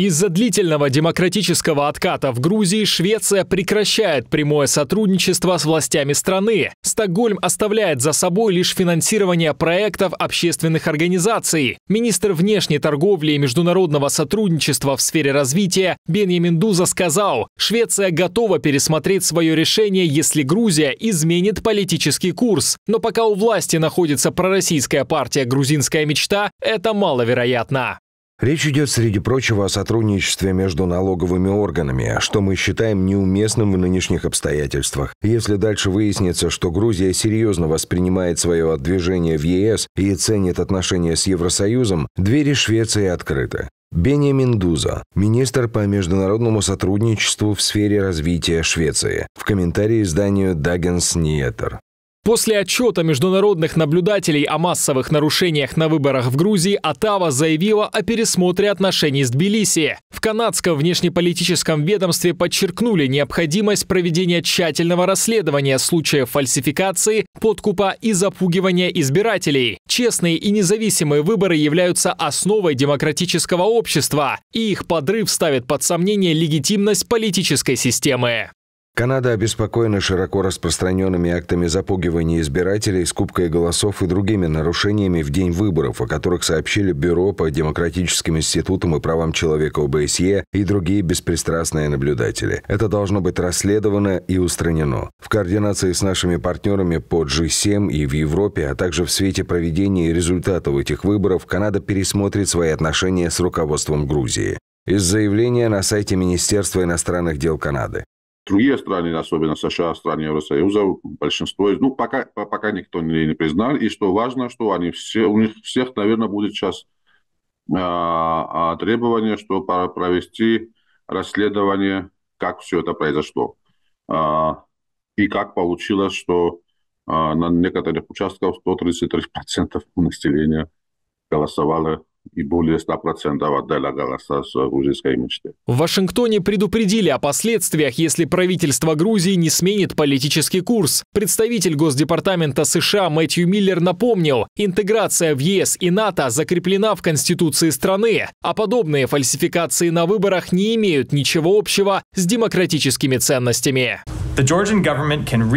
Из-за длительного демократического отката в Грузии Швеция прекращает прямое сотрудничество с властями страны. Стокгольм оставляет за собой лишь финансирование проектов общественных организаций. Министр внешней торговли и международного сотрудничества в сфере развития Беньямин Дуза сказал, Швеция готова пересмотреть свое решение, если Грузия изменит политический курс. Но пока у власти находится пророссийская партия «Грузинская мечта», это маловероятно. Речь идет, среди прочего, о сотрудничестве между налоговыми органами, что мы считаем неуместным в нынешних обстоятельствах. Если дальше выяснится, что Грузия серьезно воспринимает свое движение в ЕС и ценит отношения с Евросоюзом, двери Швеции открыты. Бения Мендуза, министр по международному сотрудничеству в сфере развития Швеции, в комментарии изданию Дагенс Ниетер. После отчета международных наблюдателей о массовых нарушениях на выборах в Грузии Атава заявила о пересмотре отношений с Тбилиси. В канадском внешнеполитическом ведомстве подчеркнули необходимость проведения тщательного расследования случаев фальсификации, подкупа и запугивания избирателей. Честные и независимые выборы являются основой демократического общества, и их подрыв ставит под сомнение легитимность политической системы. Канада обеспокоена широко распространенными актами запугивания избирателей, скупкой голосов и другими нарушениями в день выборов, о которых сообщили Бюро по демократическим институтам и правам человека ОБСЕ и другие беспристрастные наблюдатели. Это должно быть расследовано и устранено. В координации с нашими партнерами по G7 и в Европе, а также в свете проведения результатов этих выборов, Канада пересмотрит свои отношения с руководством Грузии. Из заявления на сайте Министерства иностранных дел Канады. Другие страны, особенно США, страны Евросоюза, большинство, ну, пока, пока никто не, не признал. И что важно, что они все, у них всех, наверное, будет сейчас а, а, требование, что провести расследование, как все это произошло. А, и как получилось, что а, на некоторых участках 133% населения голосовало и более 100% отдали голоса с грузинской мечты. В Вашингтоне предупредили о последствиях, если правительство Грузии не сменит политический курс. Представитель Госдепартамента США Мэтью Миллер напомнил, интеграция в ЕС и НАТО закреплена в Конституции страны, а подобные фальсификации на выборах не имеют ничего общего с демократическими ценностями.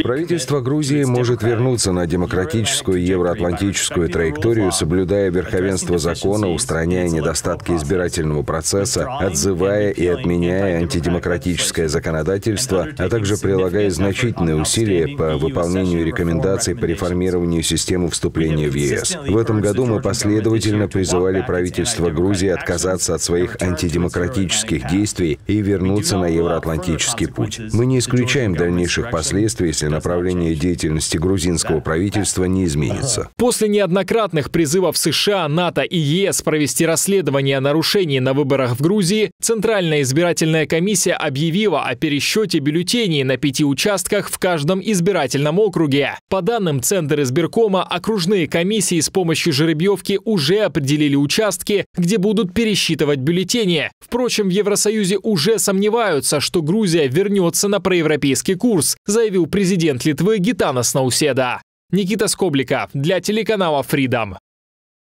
Правительство Грузии может вернуться на демократическую евроатлантическую траекторию, соблюдая верховенство закона, устраняя недостатки избирательного процесса, отзывая и отменяя антидемократическое законодательство, а также прилагая значительные усилия по выполнению рекомендаций по реформированию системы вступления в ЕС. В этом году мы последовательно призывали правительство Грузии отказаться от своих антидемократических действий и вернуться на евроатлантический путь. Мы не исключаем дальнейших последствий, если направление деятельности грузинского правительства не изменится. После неоднократных призывов США, НАТО и ЕС провести расследование нарушений на выборах в Грузии, Центральная избирательная комиссия объявила о пересчете бюллетеней на пяти участках в каждом избирательном округе. По данным Центра избиркома, окружные комиссии с помощью жеребьевки уже определили участки, где будут пересчитывать бюллетени. Впрочем, в Евросоюзе уже сомневаются, что Грузия вернется на проевропейский курс, заявил президент Литвы Гитанас Науседа. Никита Скоблика для телеканала Freedom.